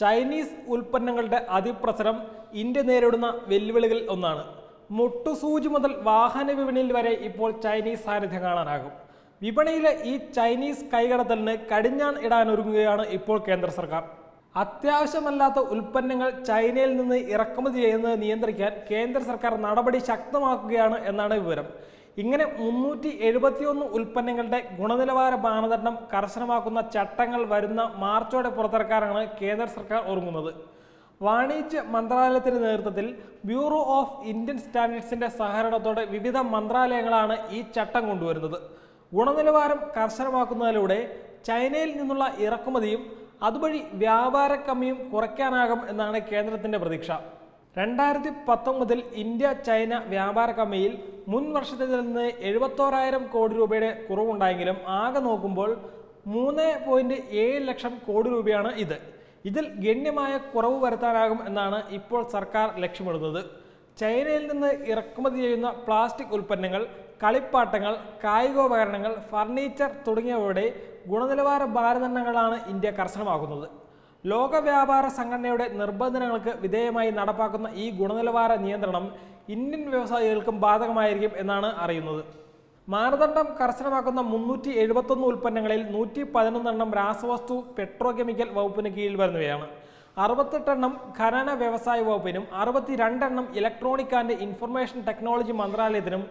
Chinese ഉൽപ്പന്നങ്ങളുടെ അതിപ്രസരം India നേരിടുന്ന വെല്ലുവിളികളിൽ ഒന്നാണ്. മുട്ടുസൂചി മുതൽ വാഹന വിപണിയിൽ വരെ ഇപ്പോൾ ചൈനീസ് സാന്നിധ്യം കാണാനാകും. വിപണിയിലെ ഈ ചൈനീസ് കൈകടത്തലിന് കടിഞ്ഞാൺ ഇടാനൊരുങ്ങുകയാണ് ഇപ്പോൾ കേന്ദ്ര സർക്കാർ. അത്യാവശ്യമല്ലാത്ത ഉൽപ്പന്നങ്ങൾ ചൈനയിൽ നിന്ന് ഇറക്കുമതി ചെയ്യുന്നത് നിയന്ത്രിക്കാൻ കേന്ദ്ര സർക്കാർ നടപടി ശക്തമാക്കുകയാണ് എന്നാണ് വിവരം. ഇങ്ങനെ മുന്നൂറ്റി എഴുപത്തിയൊന്ന് ഉൽപ്പന്നങ്ങളുടെ ഗുണനിലവാര മാനദണ്ഡം കർശനമാക്കുന്ന ചട്ടങ്ങൾ വരുന്ന മാർച്ചോടെ പുറത്തിറക്കാനാണ് കേന്ദ്ര സർക്കാർ ഒരുങ്ങുന്നത്. വാണിജ്യ മന്ത്രാലയത്തിന്റെ നേതൃത്വത്തിൽ ബ്യൂറോ ഓഫ് ഇന്ത്യൻ സ്റ്റാൻഡേർഡ്സിന്റെ സഹകരണത്തോടെ വിവിധ മന്ത്രാലയങ്ങളാണ് ഈ ചട്ടം കൊണ്ടുവരുന്നത്. ഗുണനിലവാരം കർശനമാക്കുന്നതിലൂടെ ചൈനയിൽ നിന്നുള്ള ഇറക്കുമതിയും അതുവഴി വ്യാപാര കമ്മിയും കുറയ്ക്കാനാകും എന്നാണ് കേന്ദ്രത്തിന്റെ പ്രതീക്ഷ. രണ്ടായിരത്തി പത്തൊമ്പതിൽ ഇന്ത്യ ചൈന വ്യാപാര കമ്മിയിൽ മുൻ വർഷത്തിൽ നിന്ന് എഴുപത്തോരായിരം കോടി രൂപയുടെ കുറവുണ്ടായെങ്കിലും ആകെ നോക്കുമ്പോൾ മൂന്ന് പോയിന്റ് ഏഴ് ലക്ഷം കോടി രൂപയാണ് ഇത്. ഇതിൽ ഗണ്യമായ കുറവ് വരുത്താനാകും എന്നാണ് ഇപ്പോൾ സർക്കാർ ലക്ഷ്യമിടുന്നത്. ചൈനയിൽ നിന്ന് ഇറക്കുമതി ചെയ്യുന്ന പ്ലാസ്റ്റിക് ഉൽപ്പന്നങ്ങൾ കളിപ്പാട്ടങ്ങൾ കായികോപകരണങ്ങൾ ഫർണിച്ചർ തുടങ്ങിയവയുടെ ഗുണനിലവാര മാനദണ്ഡങ്ങളാണ് ഇന്ത്യ കർശനമാക്കുന്നത്. ലോക വ്യാപാര സംഘടനയുടെ നിർബന്ധനങ്ങൾക്ക് വിധേയമായി നടപ്പാക്കുന്ന ഈ ഗുണനിലവാര നിയന്ത്രണം ഇന്ത്യൻ വ്യവസായികൾക്കും ബാധകമായിരിക്കും എന്നാണ് അറിയുന്നത്. മാനദണ്ഡം കർശനമാക്കുന്ന മുന്നൂറ്റി എഴുപത്തൊന്ന് ഉൽപ്പന്നങ്ങളിൽ നൂറ്റി പതിനൊന്നെണ്ണം രാസവസ്തു പെട്രോകെമിക്കൽ വകുപ്പിന് കീഴിൽ വരുന്നവയാണ്. അറുപത്തെട്ടെണ്ണം ഖനന വ്യവസായ വകുപ്പിനും അറുപത്തിരണ്ടെണ്ണം ഇലക്ട്രോണിക് ആൻഡ് ഇൻഫർമേഷൻ ടെക്നോളജി മന്ത്രാലയത്തിനും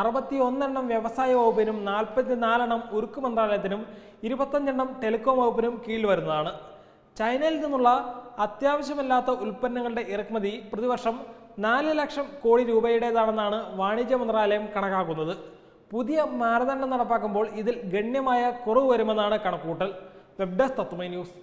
അറുപത്തി ഒന്നെണ്ണം വ്യവസായ വകുപ്പിനും നാൽപ്പത്തിനാലെണ്ണം ഉരുക്ക് മന്ത്രാലയത്തിനും ഇരുപത്തഞ്ചെണ്ണം ടെലികോം വകുപ്പിനും കീഴിൽ വരുന്നതാണ്. ചൈനയിൽ നിന്നുള്ള അത്യാവശ്യമല്ലാത്ത ഉൽപ്പന്നങ്ങളുടെ ഇറക്കുമതി പ്രതിവർഷം നാല് ലക്ഷം കോടി രൂപയുടേതാണെന്നാണ് വാണിജ്യ മന്ത്രാലയം കണക്കാക്കുന്നത്. പുതിയ മാനദണ്ഡം നടപ്പാക്കുമ്പോൾ ഇതിൽ ഗണ്യമായ കുറവ് വരുമെന്നാണ് കണക്കൂട്ടൽ വെബ് ഡെസ്ക് തത്വമൈ ന്യൂസ്